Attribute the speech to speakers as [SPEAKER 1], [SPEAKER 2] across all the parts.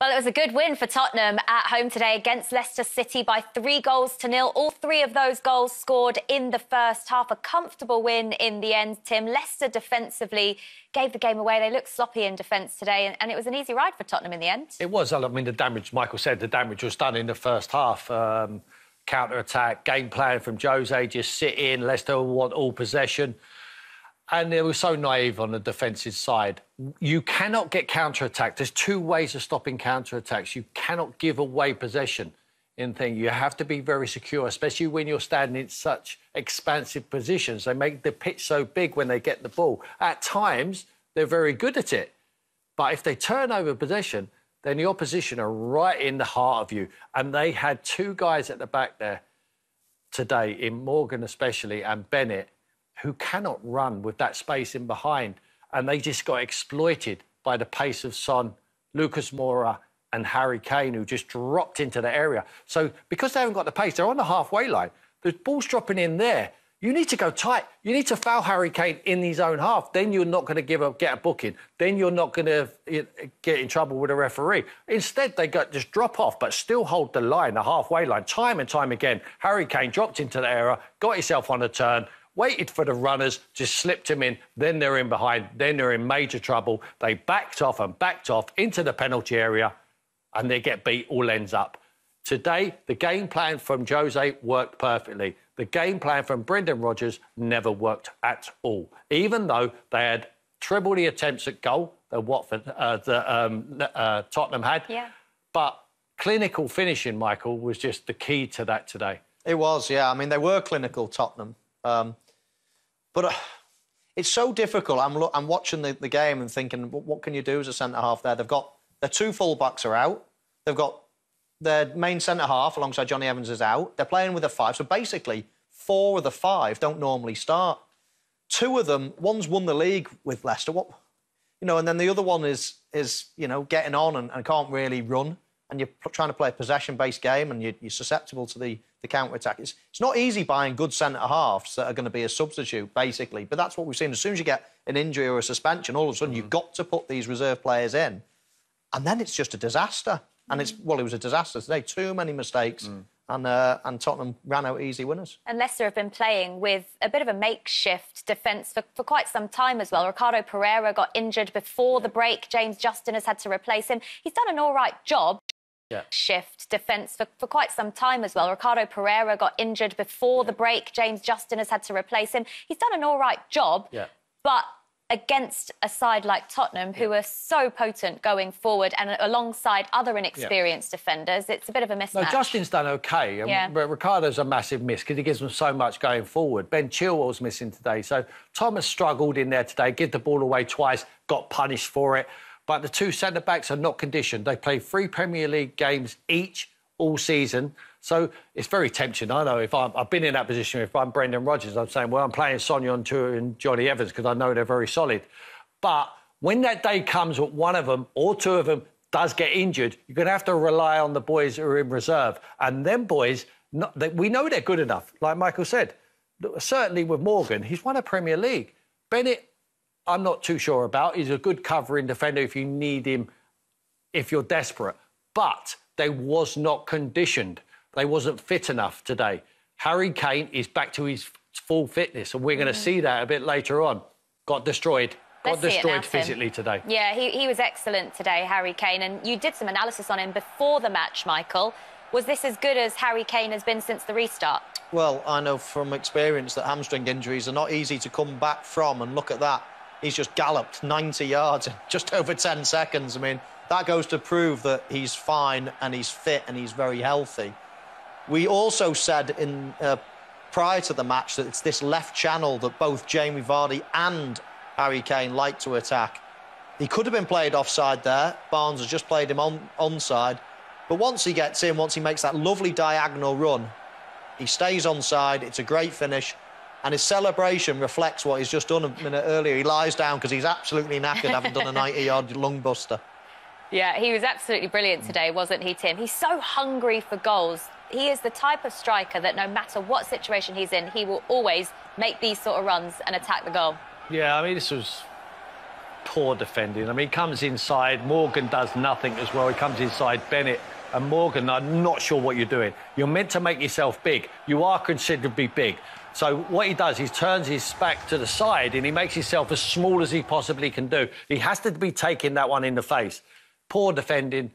[SPEAKER 1] Well, it was a good win for Tottenham at home today against Leicester City by three goals to nil. All three of those goals scored in the first half. A comfortable win in the end, Tim. Leicester defensively gave the game away. They looked sloppy in defence today, and it was an easy ride for Tottenham in the end.
[SPEAKER 2] It was. I mean, the damage, Michael said, the damage was done in the first half. Um, Counter attack, game plan from Jose, just sit in. Leicester want all possession and they were so naive on the defensive side. You cannot get counter attack. There's two ways of stopping counter attacks. You cannot give away possession in thing. You have to be very secure, especially when you're standing in such expansive positions. They make the pitch so big when they get the ball. At times, they're very good at it. But if they turn over possession, then the opposition are right in the heart of you. And they had two guys at the back there today, in Morgan especially, and Bennett, who cannot run with that space in behind. And they just got exploited by the pace of Son, Lucas Moura, and Harry Kane, who just dropped into the area. So because they haven't got the pace, they're on the halfway line. The ball's dropping in there. You need to go tight. You need to foul Harry Kane in his own half. Then you're not going to give a, get a booking. Then you're not going to get in trouble with a referee. Instead, they got just drop off, but still hold the line, the halfway line, time and time again. Harry Kane dropped into the area, got himself on a turn, waited for the runners, just slipped him in. Then they're in behind. Then they're in major trouble. They backed off and backed off into the penalty area, and they get beat all ends up. Today, the game plan from Jose worked perfectly. The game plan from Brendan Rodgers never worked at all, even though they had triple the attempts at goal that Watford, uh, the, um, uh, Tottenham had.
[SPEAKER 1] Yeah.
[SPEAKER 2] But clinical finishing, Michael, was just the key to that today.
[SPEAKER 3] It was, yeah. I mean, they were clinical, Tottenham. Um, but uh, it's so difficult. I'm, I'm watching the, the game and thinking, what, can you do as a centre half there? They've got their two full backs are out. They've got their main centre half alongside Johnny Evans is out. They're playing with a five. So basically, four of the five don't normally start. Two of them, one's won the league with Leicester. What, you know, and then the other one is is you know getting on and, and can't really run. And you're trying to play a possession-based game, and you're, you're susceptible to the the counter attack. It's, it's not easy buying good centre halves that are going to be a substitute, basically. But that's what we've seen. As soon as you get an injury or a suspension, all of a sudden mm. you've got to put these reserve players in. And then it's just a disaster. And it's, well, it was a disaster today. Too many mistakes. Mm. And, uh, and Tottenham ran out easy winners.
[SPEAKER 1] And Leicester have been playing with a bit of a makeshift defence for, for quite some time as well. Ricardo Pereira got injured before the break. James Justin has had to replace him. He's done an all right job yeah. shift defence for, for quite some time as well. Ricardo Pereira got injured before the break. James Justin has had to replace him. He's done an all right job,
[SPEAKER 2] yeah.
[SPEAKER 1] but against a side like Tottenham, who are so potent going forward and alongside other inexperienced yeah. defenders, it's a bit of a mismatch.
[SPEAKER 2] No, Justin's done OK. Yeah. Ricardo's a massive miss because he gives them so much going forward. Ben Chilwell's missing today. So Thomas struggled in there today, give the ball away twice, got punished for it. But the two centre backs are not conditioned. They play three Premier League games each all season. So it's very tempting. I know if I'm, I've been in that position, if I'm Brendan Rodgers, I'm saying, well, I'm playing Söyüncü and Johnny Evans because I know they're very solid. But when that day comes, one of them or two of them does get injured, you're going to have to rely on the boys who are in reserve. And them boys, not, they, we know they're good enough. Like Michael said, certainly with Morgan, he's won a Premier League. Bennett I'm not too sure about. He's a good covering defender if you need him, if you're desperate. But they was not conditioned. They wasn't fit enough today. Harry Kane is back to his full fitness, and we're mm. going to see that a bit later on. Got destroyed. Got
[SPEAKER 1] Let's
[SPEAKER 2] destroyed physically today.
[SPEAKER 1] Yeah, he, he was excellent today, Harry Kane. And you did some analysis on him before the match, Michael. Was this as good as Harry Kane has been since the restart?
[SPEAKER 3] Well, I know from experience that hamstring injuries are not easy to come back from, and look at that he's just galloped 90 yards in just over 10 seconds. I mean, that goes to prove that he's fine and he's fit and he's very healthy. We also said in uh, prior to the match that it's this left channel that both Jamie Vardy and Harry Kane like to attack. He could have been played offside there. Barnes has just played him on onside. But once he gets in, once he makes that lovely diagonal run, he stays onside. It's a great finish and his celebration reflects what he's just done a minute earlier. He lies down because he's absolutely knackered, having done a 90-yard lung buster.
[SPEAKER 1] Yeah, he was absolutely brilliant today, wasn't he, Tim? He's so hungry for goals. He is the type of striker that no matter what situation he's in, he will always make these sort of runs and attack the goal.
[SPEAKER 2] Yeah, I mean, this was poor defending. I mean, he comes inside. Morgan does nothing as well. He comes inside Bennett and Morgan. I'm not sure what you're doing. You're meant to make yourself big. You are considerably big. So what he does, he turns his back to the side and he makes himself as small as he possibly can do. He has to be taking that one in the face. Poor defending.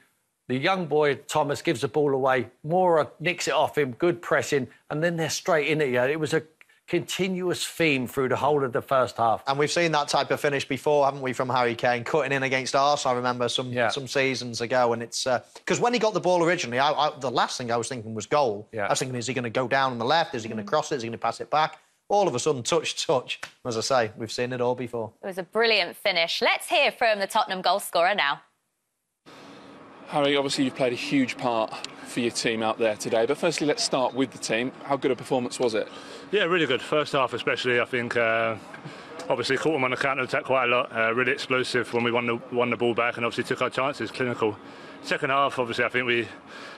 [SPEAKER 2] The young boy, Thomas, gives the ball away. Moura nicks it off him, good pressing, and then they're straight in it. It was a continuous theme through the whole of the first half.
[SPEAKER 3] And we've seen that type of finish before, haven't we, from Harry Kane, cutting in against Arsenal, I remember, some yeah. some seasons ago. And it's... Because uh, when he got the ball originally, I, I, the last thing I was thinking was goal. Yeah. I was thinking, is he going to go down on the left? Is he going to cross it? Is he going to pass it back? All of a sudden, touch, touch. As I say, we've seen it all before.
[SPEAKER 1] It was a brilliant finish. Let's hear from the Tottenham goal scorer now.
[SPEAKER 4] Harry, obviously you've played a huge part for your team out there today. But firstly, let's start with the team. How good a performance was it?
[SPEAKER 5] Yeah, really good. First half, especially, I think. Uh, obviously, caught them on the counter attack quite a lot. Uh, really explosive when we won the won the ball back, and obviously took our chances. Clinical. Second half, obviously, I think we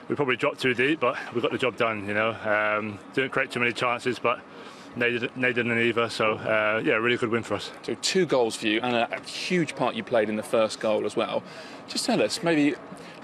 [SPEAKER 5] we probably dropped too deep, but we got the job done. You know, um, didn't create too many chances, but they, did, they didn't either. So uh, yeah, really good win for us.
[SPEAKER 4] So two goals for you, and a, a huge part you played in the first goal as well. Just tell us, maybe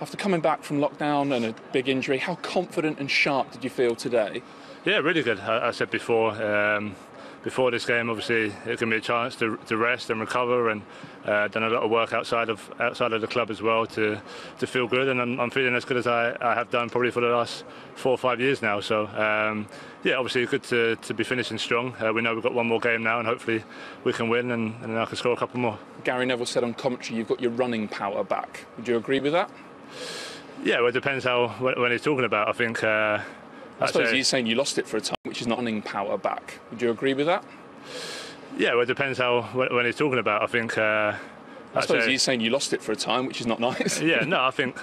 [SPEAKER 4] after coming back from lockdown and a big injury, how confident and sharp did you feel today?
[SPEAKER 5] Yeah, really good. I, I said before, um, before this game, obviously it can be a chance to, to rest and recover, and uh, done a lot of work outside of outside of the club as well to to feel good, and I'm, I'm feeling as good as I, I, have done probably for the last four or five years now. So um, yeah, obviously good to, to be finishing strong. Uh, we know we've got one more game now, and hopefully we can win, and, and I can score a couple more.
[SPEAKER 4] Gary Neville said on commentary, you've got your running power back. Would you agree with that?
[SPEAKER 5] Yeah, well, it depends how when he's talking about. I think. Uh,
[SPEAKER 4] I suppose he's saying you lost it for a time, which is not running power back. Would you agree with that?
[SPEAKER 5] Yeah, well, it depends how when he's talking about. I think. Uh,
[SPEAKER 4] I suppose he's saying you lost it for a time, which is not nice.
[SPEAKER 5] yeah, no, I think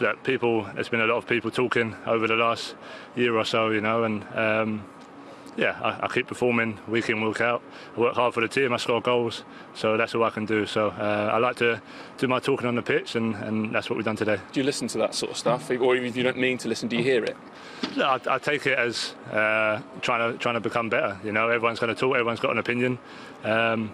[SPEAKER 5] that people. There's been a lot of people talking over the last year or so, you know, and um, yeah, I, I, keep performing week in, week out. I work hard for the team, I score goals, so that's all I can do. So uh, I like to do my talking on the pitch, and, and that's what we've done today.
[SPEAKER 4] Do you listen to that sort of stuff, or even if you don't mean to listen, do you hear it?
[SPEAKER 5] No, I, I take it as uh, trying to trying to become better. You know, everyone's going to talk, everyone's got an opinion. Um,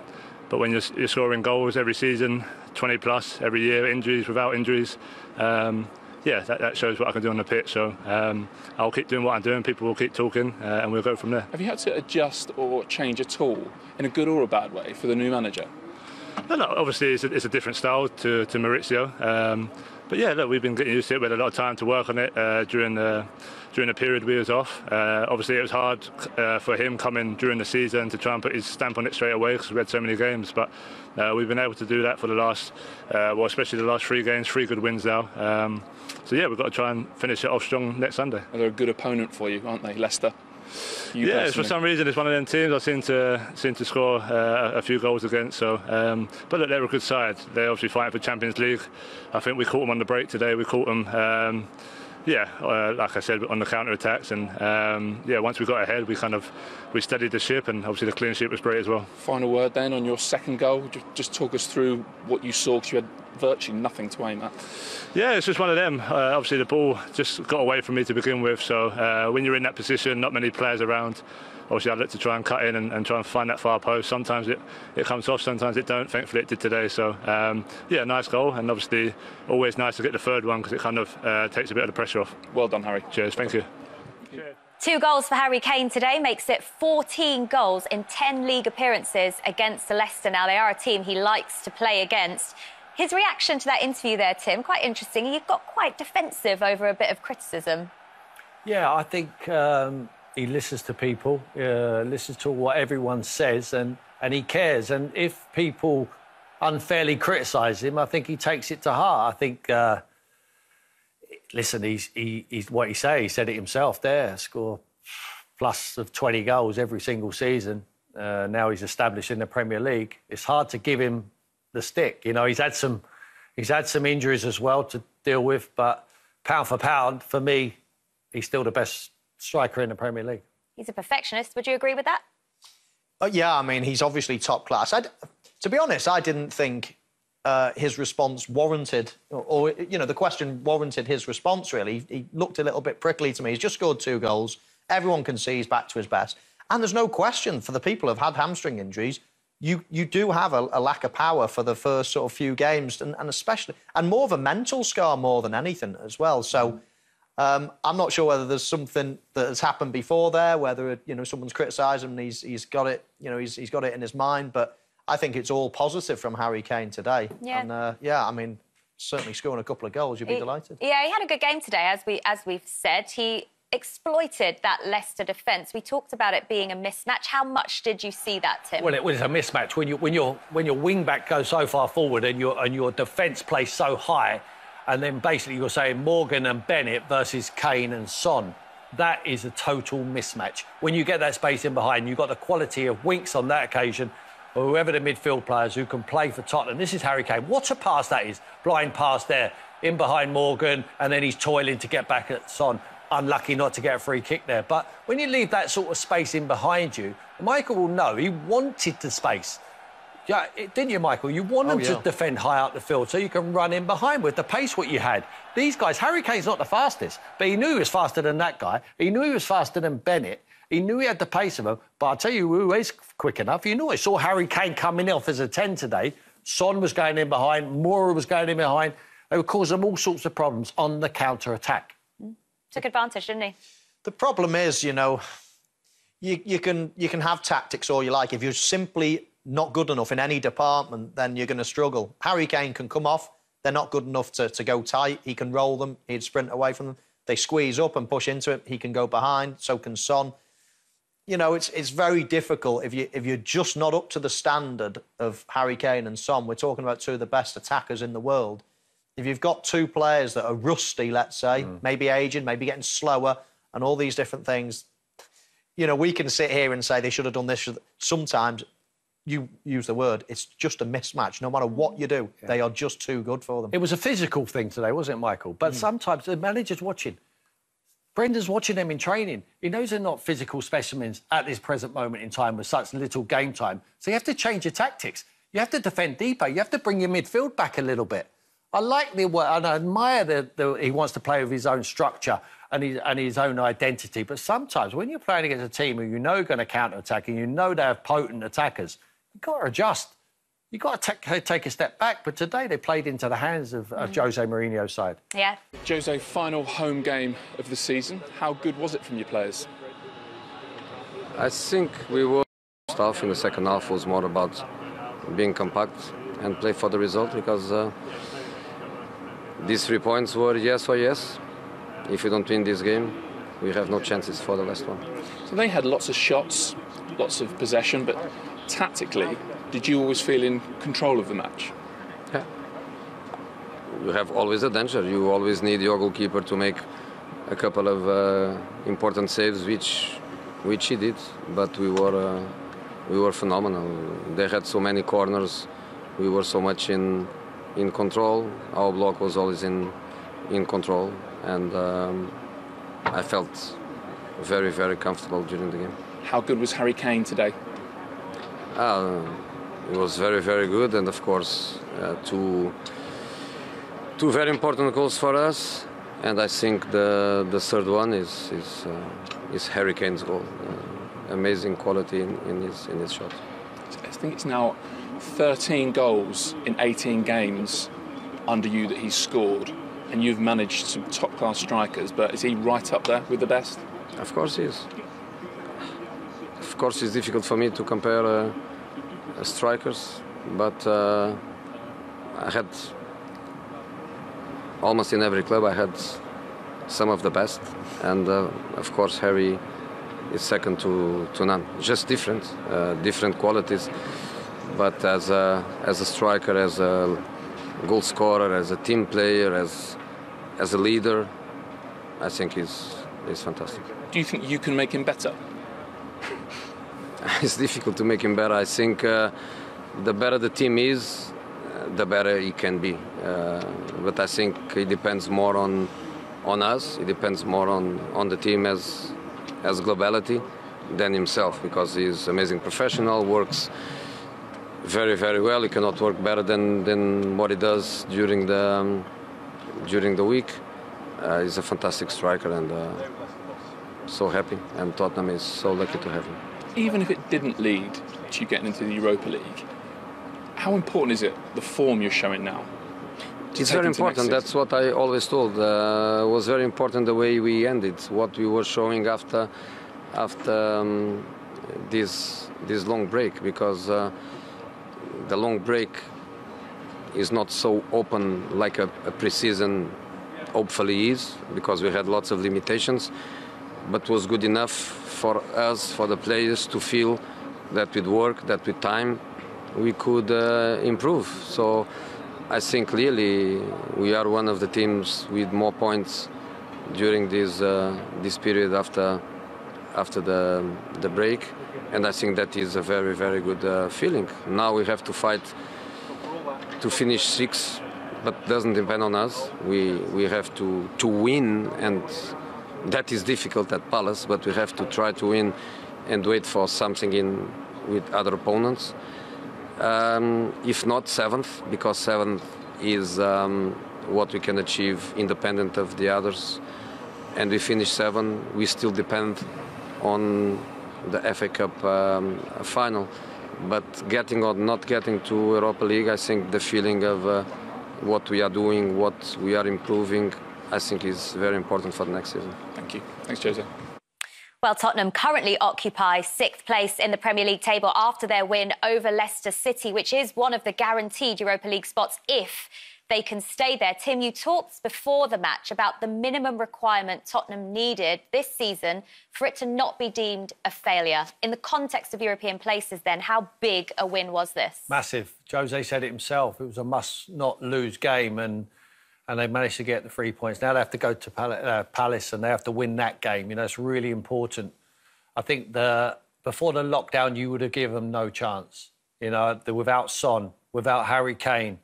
[SPEAKER 5] but when you're, you're, scoring goals every season, 20 plus every year, injuries without injuries, um, yeah, that, that, shows what I can do on the pitch. So um, I'll keep doing what I'm doing. People will keep talking, uh, and we'll go from there.
[SPEAKER 4] Have you had to adjust or change at all, in a good or a bad way, for the new manager?
[SPEAKER 5] No, no. Obviously, it's a, it's a different style to, to Mauricio. Um, but yeah, look, we've been getting used to it. We had a lot of time to work on it uh, during the during the period we was off. Uh, obviously, it was hard uh, for him coming during the season to try and put his stamp on it straight away because we had so many games. But uh, we've been able to do that for the last, uh, well, especially the last three games, three good wins now. Um, so yeah, we've got to try and finish it off strong next Sunday.
[SPEAKER 4] They're a good opponent for you, aren't they, Leicester?
[SPEAKER 5] You yeah, for some reason it's one of them teams I seem to seem to score uh, a few goals against. So, um, but look, they're a good side. They're obviously fighting for Champions League. I think we caught them on the break today. We caught them. Um, yeah, uh, like I said, on the counter attacks, and um, yeah, once we got ahead, we kind of we steadied the ship, and obviously the clean sheet was great as well.
[SPEAKER 4] Final word then on your second goal. Just talk us through what you saw, because you had virtually nothing to aim at.
[SPEAKER 5] Yeah, it's just one of them. Uh, obviously, the ball just got away from me to begin with. So uh, when you're in that position, not many players around. Obviously, I look to try and cut in and, and, try and find that far post. Sometimes it, it comes off, sometimes it don't. Thankfully, it did today. So um, yeah, nice goal, and obviously always nice to get the third one because it kind of uh, takes a bit of the pressure off.
[SPEAKER 4] Well done, Harry.
[SPEAKER 5] Cheers. Thank you.
[SPEAKER 1] Two goals for Harry Kane today makes it 14 goals in 10 league appearances against Leicester. Now, they are a team he likes to play against. His reaction to that interview there, Tim, quite interesting. He got quite defensive over a bit of criticism.
[SPEAKER 2] Yeah, I think um, he listens to people, uh, listens to what everyone says, and, and he cares. And if people unfairly criticise him, I think he takes it to heart. I think, uh, listen, he's, he, he's what he say. He said it himself there. Score plus of 20 goals every single season. Uh, now he's established in the Premier League. It's hard to give him the stick. You know, he's had some he's had some injuries as well to deal with, but pound for pound, for me, he's still the best striker in the Premier League.
[SPEAKER 1] He's a perfectionist. Would you agree with that?
[SPEAKER 3] Uh, yeah, I mean, he's obviously top class. I'd, to be honest, I didn't think uh, his response warranted, or, or, you know, the question warranted his response, really. He, he looked a little bit prickly to me. He's just scored two goals. Everyone can see he's back to his best. And there's no question for the people who've had hamstring injuries, you you do have a, a, lack of power for the first sort of few games, and, and, especially and more of a mental scar more than anything as well. So. Um, I'm not sure whether there's something that has happened before there, whether you know someone's criticised him and he's he's got it, you know, he's he's got it in his mind. But I think it's all positive from Harry Kane today.
[SPEAKER 1] Yeah.
[SPEAKER 3] And uh, yeah, I mean, certainly scoring a couple of goals, you'd be
[SPEAKER 1] he,
[SPEAKER 3] delighted.
[SPEAKER 1] Yeah, he had a good game today, as we as we've said. He exploited that Leicester defence. We talked about it being a mismatch. How much did you see that, Tim?
[SPEAKER 2] Well, it was a mismatch when you when your when your wing back goes so far forward and your and your defence plays so high, and then basically you're saying Morgan and Bennett versus Kane and Son. That is a total mismatch. When you get that space in behind, you've got the quality of Winks on that occasion, or whoever the midfield players who can play for Tottenham. This is Harry Kane. What a pass that is! Blind pass there, in behind Morgan, and then he's toiling to get back at Son unlucky not to get a free kick there. But when you leave that sort of space in behind you, Michael will know he wanted the space. Yeah, eh, didn't you, Michael? You want them oh, yeah. to defend high up the field so you can run in behind with the pace what you had. These guys, Harry Kane's not the fastest, but he knew he was faster than that guy. He knew he was faster than Bennett. He knew he had the pace of him. But I'll tell you who is quick enough. You know, I saw Harry Kane coming off as a 10 today. Son was going in behind. Moura was going in behind. They were causing them all sorts of problems on the counter attack mm.
[SPEAKER 1] took advantage, didn't he?
[SPEAKER 3] The problem is, you know, you, you can you can have tactics all you like. If you're simply not good enough in any department, then you're going to struggle. Harry Kane can come off. They're not good enough to, to go tight. He can roll them. He'd sprint away from them. They squeeze up and push into it. He can go behind. So can Son. You know, it's it's very difficult if you if you're just not up to the standard of Harry Kane and Son. We're talking about two of the best attackers in the world if you've got two players that are rusty, let's say, mm. maybe aging, maybe getting slower, and all these different things, you know, we can sit here and say they should have done this. Sometimes you use the word, it's just a mismatch. No matter what you do, yeah. they are just too good for them.
[SPEAKER 2] It was a physical thing today, wasn't it, Michael? But mm. sometimes the manager's watching. Brendan's watching them in training. He knows they're not physical specimens at this present moment in time with such little game time. So you have to change your tactics. You have to defend deeper. You have to bring your midfield back a little bit. I like the way, and I admire the, the, he wants to play with his own structure and his, and his own identity. But sometimes when you're playing against a team who you know are going to counter attack and you know they have potent attackers, you've got to adjust. You've got to take, take a step back. But today they played into the hands of, of mm. Jose Mourinho's side.
[SPEAKER 1] Yeah.
[SPEAKER 4] Jose, final home game of the season. How good was it from your players?
[SPEAKER 6] I think we were stuff in the second half was more about being compact and play for the result because. Uh, these three points were yes or yes. If we don't win this game, we have no chances for the last one.
[SPEAKER 4] So they had lots of shots, lots of possession, but tactically, did you always feel in control of the match?
[SPEAKER 6] Yeah. You have always a danger. You always need your goalkeeper to make a couple of uh, important saves, which which he did. But we were uh, we were phenomenal. They had so many corners. We were so much in in control. Our block was always in in control, and um, I felt very very comfortable during the game.
[SPEAKER 4] How good was Harry Kane today?
[SPEAKER 6] Uh, it was very very good, and of course uh, two two very important goals for us. And I think the the third one is is uh, is Harry Kane's goal. Uh, amazing quality in, in his in his shot.
[SPEAKER 4] I think it's now 13 goals in 18 games under you that he's scored, and you've managed some top class strikers, but is he right up there with the best?
[SPEAKER 6] Of course he is. Of course, it's difficult for me to compare uh, strikers, but uh, I had almost in every club I had some of the best, and uh, of course Harry is second to, to none. Just different, uh, different qualities but as a as a striker, as a goal scorer, as a team player, as as a leader, I think he's he's fantastic.
[SPEAKER 4] Do you think you can make him better?
[SPEAKER 6] it's difficult to make him better. I think uh, the better the team is, the better he can be. Uh, but I think it depends more on on us. It depends more on on the team as as globality than himself because he's amazing professional, works very very well. He cannot work better than, than what he does during the um, during the week. Uh, he's a fantastic striker and uh, so happy. And Tottenham is so lucky to have him.
[SPEAKER 4] Even if it didn't lead to you getting into the Europa League, how important is it the form you're showing now?
[SPEAKER 6] It's very important. That's what I always told. Uh, it was very important the way we ended, what we were showing after after um, this this long break, because uh, the long break is not so open like a, a preseason hopefully is, because we had lots of limitations, but was good enough for us, for the players, to feel that with work, that with time, we could uh, improve. So I think clearly we are one of the teams with more points during this uh, this period after after the the break, and I think that is a very very good uh, feeling. Now we have to fight to finish six, but doesn't depend on us. We we have to to win, and that is difficult at Palace, but we have to try to win and wait for something in with other opponents. Um, if not seventh, because seventh is um, what we can achieve independent of the others. And we finish seven, we still depend on the FA Cup um, final. But getting or not getting to Europa League, I think the feeling of uh, what we are doing, what we are improving, I think is very important for the next season.
[SPEAKER 4] Thank you. Thanks, Jose.
[SPEAKER 1] Well, Tottenham currently occupy sixth place in the Premier League table after their win over Leicester City, which is one of the guaranteed Europa League spots if they can stay there. Tim, you talked before the match about the minimum requirement Tottenham needed this season for it to not be deemed a failure. In the context of European places, then, how big a win was this?
[SPEAKER 2] Massive. Jose said it himself. It was a must not lose game. And and they managed to get the three points. Now they have to go to Pal- uh, Palace and they have to win that game. You know, it's really important. I think the before the lockdown, you would have given them no chance. You know, the, without Son, without Harry Kane.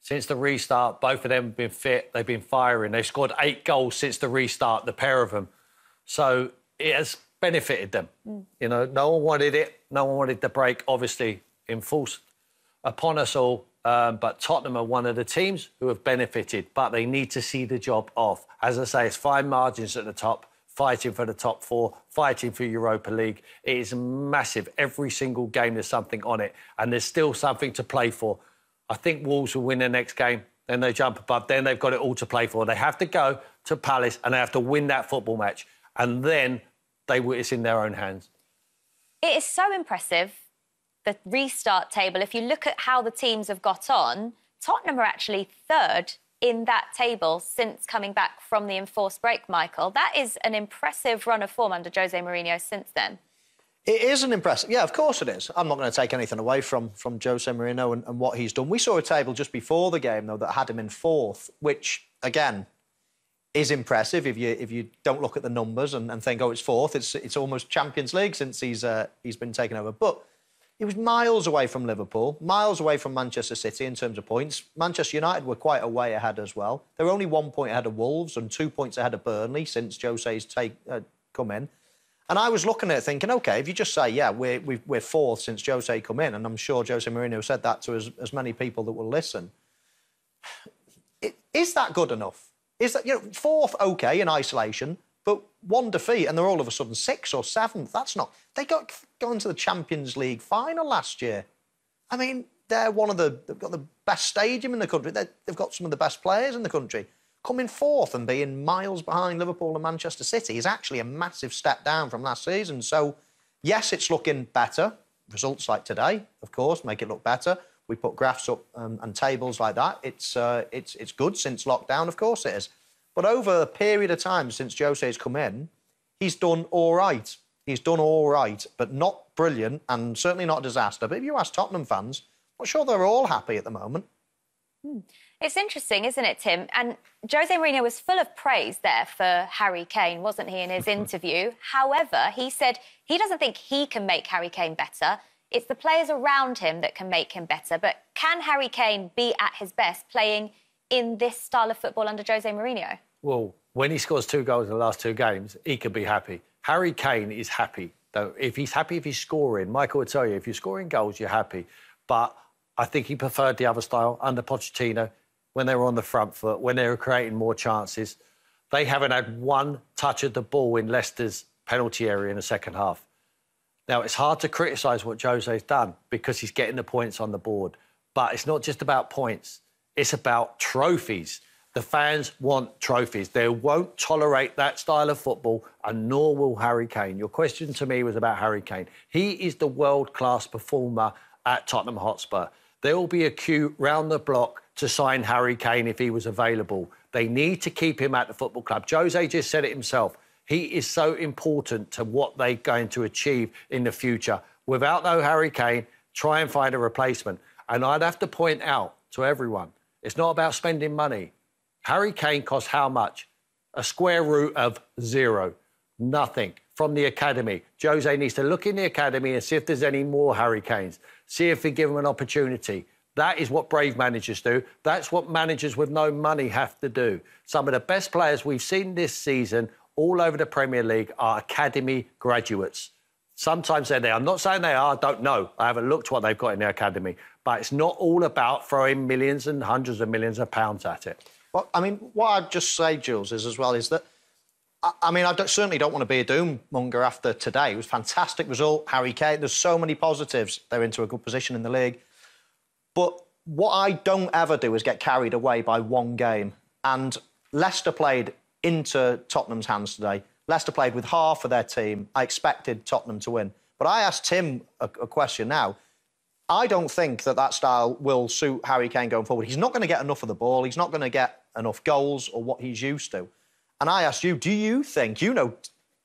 [SPEAKER 2] Since the restart, both of them have been fit. They've been firing. They've scored eight goals since the restart, the pair of them. So it has benefited them. Mm. You know, no one wanted it. No one wanted the break, obviously, enforced upon us all. Um, but Tottenham are one of the teams who have benefited, but they need to see the job off. As I say, it's fine margins at the top, fighting for the top four, fighting for Europa League. It is massive. Every single game, there's something on it, and there's still something to play for. I think Wolves will win their next game. Then they jump above. Then they've got it all to play for. They have to go to Palace and they have to win that football match, and then they it's in their own hands.
[SPEAKER 1] It is so impressive the restart table, if you look at how the teams have got on, Tottenham are actually third in that table since coming back from the enforced break, Michael. That is an impressive run of form under Jose Mourinho since then.
[SPEAKER 3] It is an impressive, yeah, of course it is. I'm not going to take anything away from from Jose Mourinho and, and, what he's done. We saw a table just before the game though that had him in fourth, which again is impressive if you if you don't look at the numbers and, and think, oh, it's fourth. It's it's almost Champions League since he's uh, he's been taken over. But he was miles away from Liverpool, miles away from Manchester City in terms of points. Manchester United were quite a way ahead as well. They were only one point ahead of Wolves and two points ahead of Burnley since Jose's take uh, come in. And I was looking at it thinking, OK, if you just say, yeah, we're, we are fourth since Jose come in, and I'm sure Jose Mourinho said that to as, as many people that will listen, is that good enough? Is that, you know, fourth, OK, in isolation, but one defeat and they're all of a sudden sixth or seventh. That's not. They got gone to the Champions League final last year. I mean, they're one of the. They've got the best stadium in the country. they have got some of the best players in the country. Coming fourth and being miles behind Liverpool and Manchester City is actually a massive step down from last season. So, yes, it's looking better. Results like today, of course, make it look better. We put graphs up um, and tables like that. It's uh, it's it's good since lockdown, of course it is. But over a period of time since Jose's come in, he's done all right. He's done all right, but not brilliant and certainly not a disaster. But if you ask Tottenham fans, I'm not sure they're all happy at the moment.
[SPEAKER 1] Hmm. It's interesting, isn't it, Tim? And Jose Mourinho was full of praise there for Harry Kane, wasn't he, in his interview? However, he said he doesn't think he can make Harry Kane better. It's the players around him that can make him better. But can Harry Kane be at his best playing in this style of football under Jose Mourinho?
[SPEAKER 2] Well, when he scores two goals in the last two games, he could be happy. Harry Kane is happy. Though if he's happy if he's scoring, Michael would tell you if you're scoring goals, you're happy. But I think he preferred the other style under Pochettino when they were on the front foot, when they were creating more chances. They haven't had one touch of the ball in Leicester's penalty area in the second half. Now, it's hard to criticise what Jose's done because he's getting the points on the board. But it's not just about points, it's about trophies. The fans want trophies. They won't tolerate that style of football, and nor will Harry Kane. Your question to me was about Harry Kane. He is the world class performer at Tottenham Hotspur. There will be a queue round the block to sign Harry Kane if he was available. They need to keep him at the football club. Jose just said it himself. He is so important to what they're going to achieve in the future. Without no Harry Kane, try and find a replacement. And I'd have to point out to everyone it's not about spending money. Harry Kane costs how much? A square root of zero. Nothing from the academy. Jose needs to look in the academy and see if there's any more Harry Kanes. See if we give him an opportunity. That is what brave managers do. That's what managers with no money have to do. Some of the best players we've seen this season all over the Premier League are academy graduates. Sometimes they're there. I'm not saying they are, I don't know. I haven't looked what they've got in their academy. But it's not all about throwing millions and hundreds of millions of pounds at it.
[SPEAKER 3] Well, I mean, what I'd just say, Jules, is as well is that I, I mean, I don't, certainly don't want to be a doom monger after today. It was a fantastic result, Harry Kane. There's so many positives. They're into a good position in the league. But what I don't ever do is get carried away by one game. And Leicester played into Tottenham's hands today. Leicester played with half of their team. I expected Tottenham to win. But I asked Tim a, a question now. I don't think that that style will suit Harry Kane going forward. He's not going to get enough of the ball. He's not going to get enough goals or what he's used to. And I asked you, do you think, you know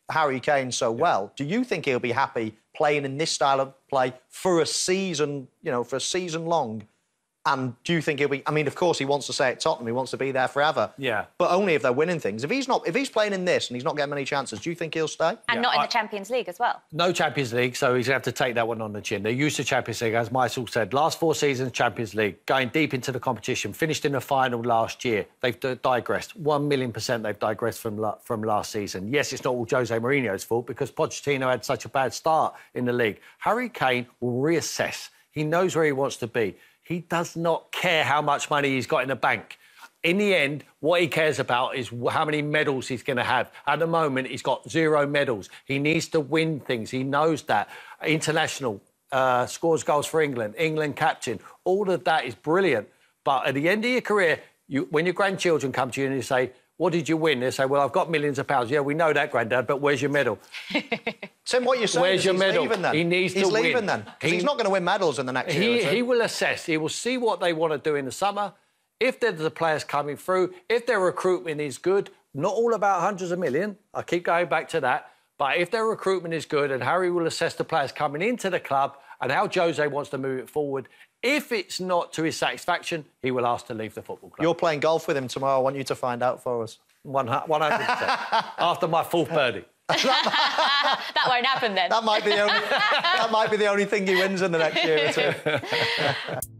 [SPEAKER 3] Harry Kane so well, do you think he'll be happy playing in this style of play for a season, you know, for a season long? And do you think he'll be? I mean, of course, he wants to stay at Tottenham. He wants to be there forever.
[SPEAKER 2] Yeah.
[SPEAKER 3] But only if they're winning things. If he's not, if he's playing in this and he's not getting many chances, do you think he'll stay?
[SPEAKER 1] And
[SPEAKER 2] Yeah,
[SPEAKER 1] not in
[SPEAKER 2] I-
[SPEAKER 1] the Champions League as well.
[SPEAKER 2] No Champions League, so he's going to have to take that one on the chin. They're used to Champions League, as Michael said. Last four seasons, Champions League, going deep into the competition, finished in the final last year. They've digressed. One million percent they've digressed from, from last season. Yes, it's not all Jose Mourinho's fault because Pochettino had such a bad start in the league. Harry Kane will reassess. He knows where he wants to be. He does not care how much money he's got in the bank. In the end, what he cares about is how many medals he's going to have. At the moment, he's got zero medals. He needs to win things. He knows that. International, uh, scores goals for England, England captain. All of that is brilliant. But at the end of your career, you, when your grandchildren come to you and you say, what did you win? They say, well, I've got millions of pounds. Yeah, we know that, Grandad, but where's your medal?
[SPEAKER 3] Tim, what you're saying
[SPEAKER 2] Where's
[SPEAKER 3] is
[SPEAKER 2] your
[SPEAKER 3] he's
[SPEAKER 2] medal?
[SPEAKER 3] leaving then.
[SPEAKER 2] He needs
[SPEAKER 3] he's
[SPEAKER 2] to
[SPEAKER 3] leaving
[SPEAKER 2] win.
[SPEAKER 3] then.
[SPEAKER 2] He-
[SPEAKER 3] he's not going to win medals in the next year.
[SPEAKER 2] He,
[SPEAKER 3] two.
[SPEAKER 2] he will assess. He will see what they want to do in the summer. If there's the players coming through, if their recruitment is good, not all about hundreds of million. I keep going back to that. But if their recruitment is good, and Harry will assess the players coming into the club and how Jose wants to move it forward. If it's not to his satisfaction, he will ask to leave the football club.
[SPEAKER 3] You're playing golf with him tomorrow. I want you to find out for us.
[SPEAKER 2] 100%. After my fourth birdie.
[SPEAKER 1] That won't happen then.
[SPEAKER 3] That might be the only. that might be the only thing he wins in the next year or two.